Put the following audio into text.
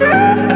Gracias.